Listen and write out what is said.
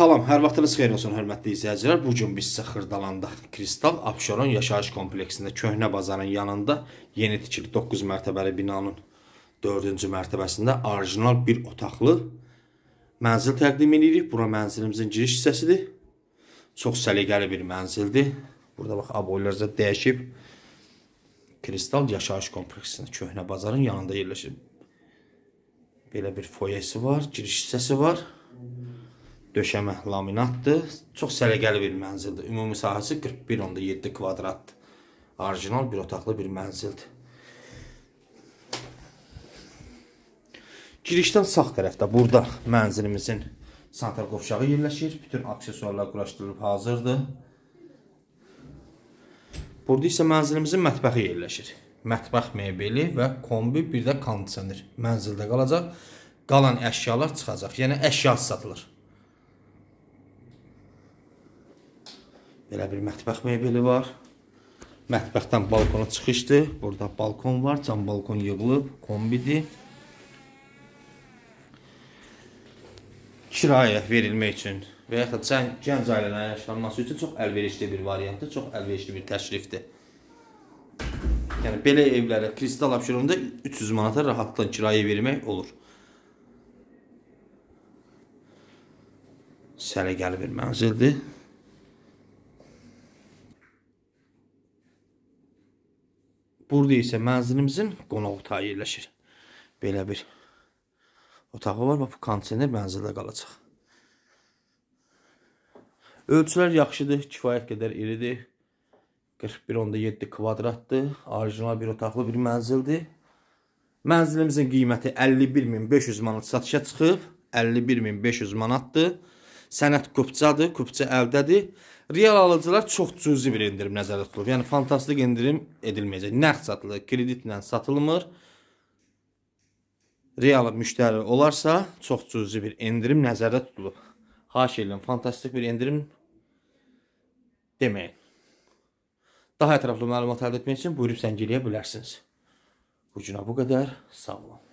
Salam, hər vaxtınız xeyir olsun, hörmətli izləyicilər. Bu gün biz sizə Xırdalanda Kristal Abşeron yaşayış kompleksində Köhnə bazarın yanında yeni tikili 9 mərtəbəli binanın 4-cü mərtəbəsində orijinal bir otaqlı mənzil təqdim edirik. Bura mənzilimizin giriş hissəsidir. Çox səliqəli bir mənzildir. Burada bax aboylarca dəyişib. Kristal yaşayış kompleksində Köhnə bazarın yanında yerləşir. Belə bir foyesi var, giriş hissəsi var döşəmə laminatdır. Çox səliqəli bir mənzildir. Ümumi sahəsi 41.7 kvadratdır. Orijinal bir otaqlı bir mənzildir. Girişdən sağ tərəfdə burada mənzilimizin santral qovşağı yerləşir. Bütün aksesuarlar quraşdırılıb hazırdır. Burada isə mənzilimizin mətbəxi yerləşir. Mətbəx mebeli və kombi, bir də kondisioner mənzildə qalacaq. Qalan əşyalar çıxacaq. Yəni əşya satılır. Belə bir mətbəx mebeli var. Mətbəxdən balkona çıxışdır. Burada balkon var. Cam balkon yığılıb. Kombidir. Kirayə verilmək üçün və ya da gənc ailələrin yaşlanması üçün çox əlverişli bir variantdır. Çox əlverişli bir təşrifdir. Yəni belə evlərə Kristal Abşeronda 300 manata rahatlıqla kirayə vermək olur. Səliqəli bir mənzildir. Burada isə mənzilimizin qonaq otağı yerləşir. Belə bir otağı var. Bu kondisioner mənzildə qalacaq. Ölçülər yaxşıdır, kifayət qədər iridir. 41.7 kvadratdır. Orijinal bir otaqlı bir mənzildir. Mənzilimizin qiyməti 51500 manat satışa çıxıb. 51500 manatdır. Sənət kupçadır, kupça əldədir. Real alıcılar çox cüzi bir endirim nəzərdə tutulur. Yəni fantastik endirim edilməyəcək. Nəqd satılır, kreditlə satılmır. Real müştəri olarsa, çox cüzi bir endirim nəzərdə tutulub. Xahiş edirəm, fantastik bir endirim deməyin. Daha ətraflı məlumat əldə etmək üçün buyurub zəng eləyə bilərsiniz. Bu günə bu qədər. Sağ olun.